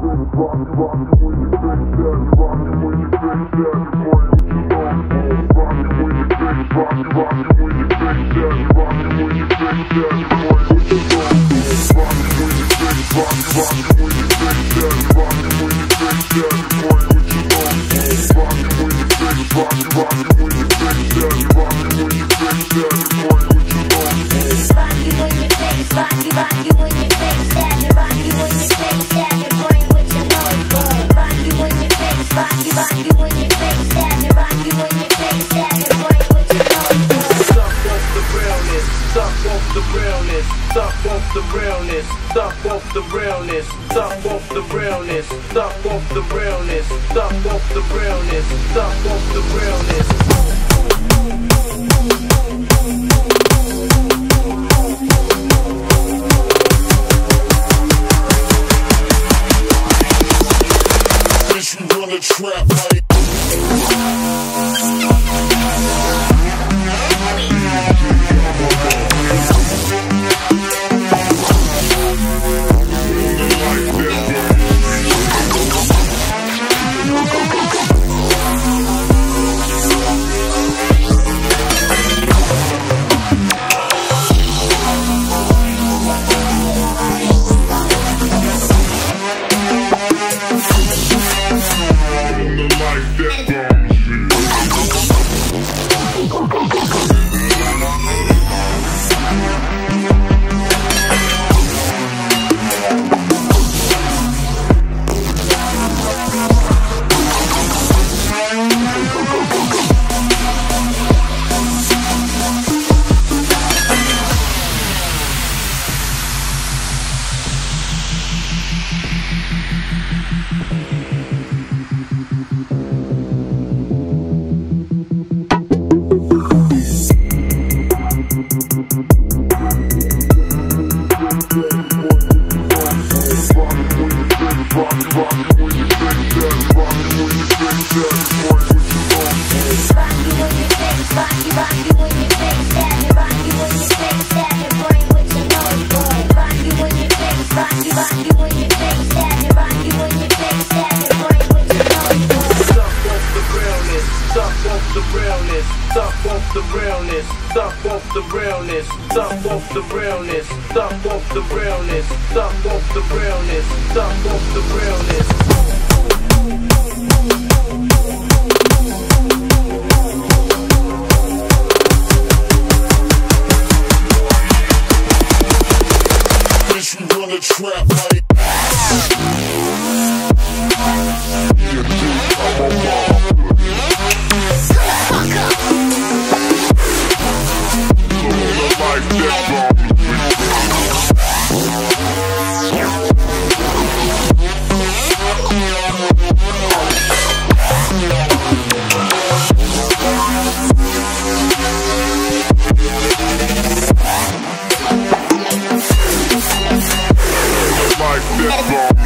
Rock it when you the realness, suck off the realness, suck off the realness, suck off the realness, suck off the realness, suck off the realness, suck off the realness. Listen, run a trap, like that. Stop off the realness, stop off the realness, stop off the realness. run the trap like. Yeah, dude, I'm a like this.